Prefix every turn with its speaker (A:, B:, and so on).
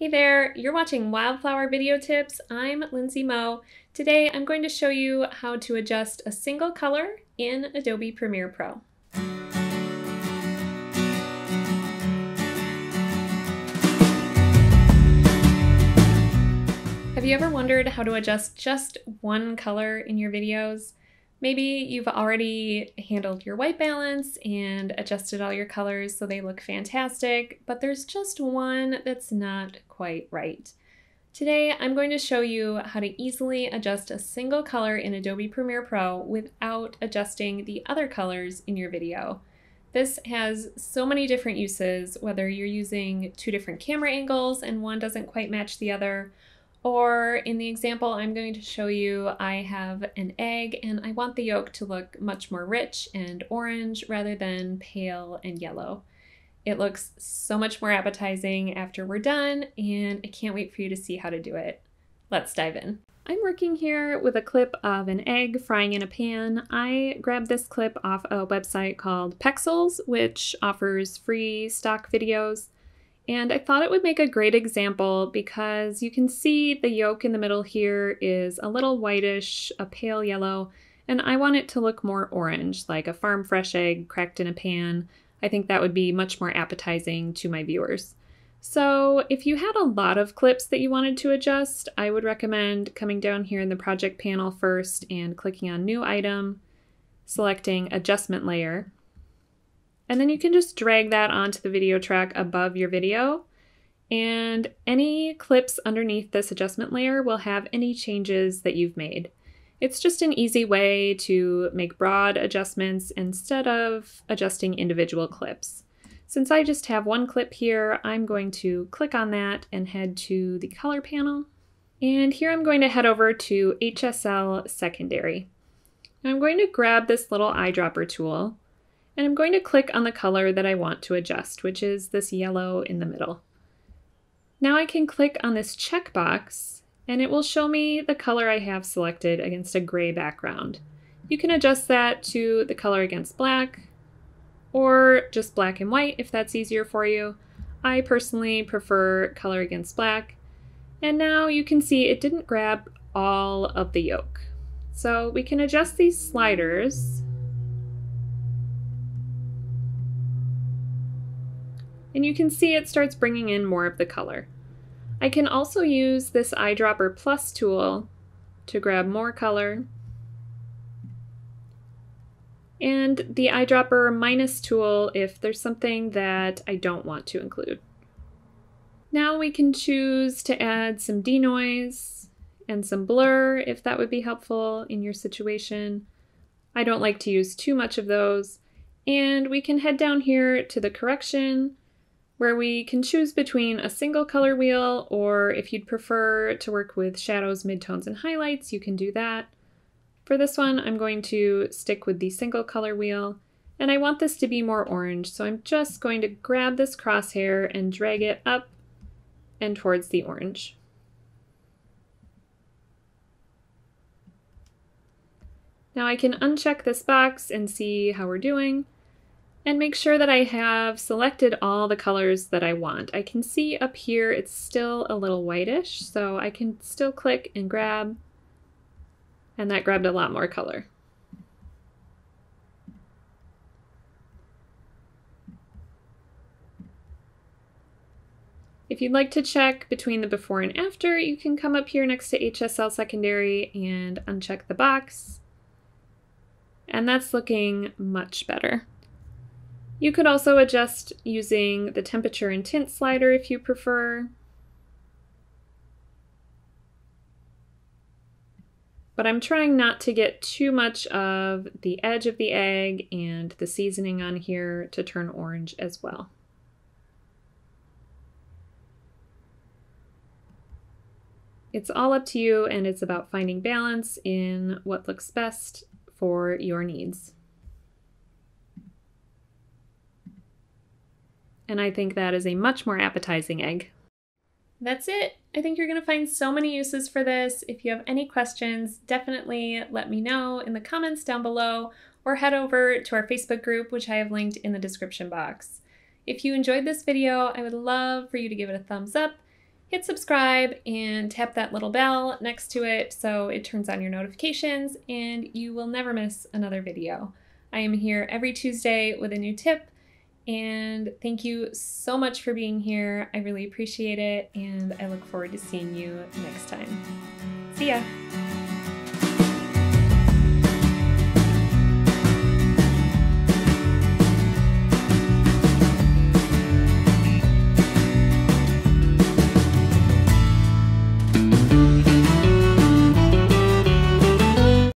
A: Hey there, you're watching Wild Flour Video Tips. I'm Lindsay Moe. Today I'm going to show you how to adjust a single color in Adobe Premiere Pro. Have you ever wondered how to adjust just one color in your videos? Maybe you've already handled your white balance and adjusted all your colors so they look fantastic, but there's just one that's not quite right. Today, I'm going to show you how to easily adjust a single color in Adobe Premiere Pro without adjusting the other colors in your video. This has so many different uses, whether you're using two different camera angles and one doesn't quite match the other, or in the example I'm going to show you, I have an egg and I want the yolk to look much more rich and orange rather than pale and yellow. It looks so much more appetizing after we're done and I can't wait for you to see how to do it. Let's dive in. I'm working here with a clip of an egg frying in a pan. I grabbed this clip off a website called Pexels, which offers free stock videos. And I thought it would make a great example because you can see the yolk in the middle here is a little whitish, a pale yellow, and I want it to look more orange, like a farm fresh egg cracked in a pan. I think that would be much more appetizing to my viewers. So if you had a lot of clips that you wanted to adjust, I would recommend coming down here in the project panel first and clicking on New Item, selecting Adjustment Layer, and then you can just drag that onto the video track above your video. And any clips underneath this adjustment layer will have any changes that you've made. It's just an easy way to make broad adjustments instead of adjusting individual clips. Since I just have one clip here, I'm going to click on that and head to the color panel. And here I'm going to head over to HSL secondary. I'm going to grab this little eyedropper tool and I'm going to click on the color that I want to adjust, which is this yellow in the middle. Now I can click on this checkbox and it will show me the color I have selected against a gray background. You can adjust that to the color against black or just black and white if that's easier for you. I personally prefer color against black. And now you can see it didn't grab all of the yolk. So we can adjust these sliders and you can see it starts bringing in more of the color. I can also use this eyedropper plus tool to grab more color and the eyedropper minus tool if there's something that I don't want to include. Now we can choose to add some denoise and some blur if that would be helpful in your situation. I don't like to use too much of those. And we can head down here to the correction where we can choose between a single color wheel, or if you'd prefer to work with shadows, midtones, and highlights, you can do that. For this one, I'm going to stick with the single color wheel, and I want this to be more orange, so I'm just going to grab this crosshair and drag it up and towards the orange. Now I can uncheck this box and see how we're doing and make sure that I have selected all the colors that I want. I can see up here it's still a little whitish, so I can still click and grab, and that grabbed a lot more color. If you'd like to check between the before and after, you can come up here next to HSL secondary and uncheck the box. And that's looking much better. You could also adjust using the temperature and tint slider if you prefer. But I'm trying not to get too much of the edge of the egg and the seasoning on here to turn orange as well. It's all up to you and it's about finding balance in what looks best for your needs. And I think that is a much more appetizing egg. That's it. I think you're going to find so many uses for this. If you have any questions, definitely let me know in the comments down below or head over to our Facebook group, which I have linked in the description box. If you enjoyed this video, I would love for you to give it a thumbs up hit subscribe and tap that little bell next to it so it turns on your notifications and you will never miss another video. I am here every Tuesday with a new tip and thank you so much for being here. I really appreciate it and I look forward to seeing you next time. See ya!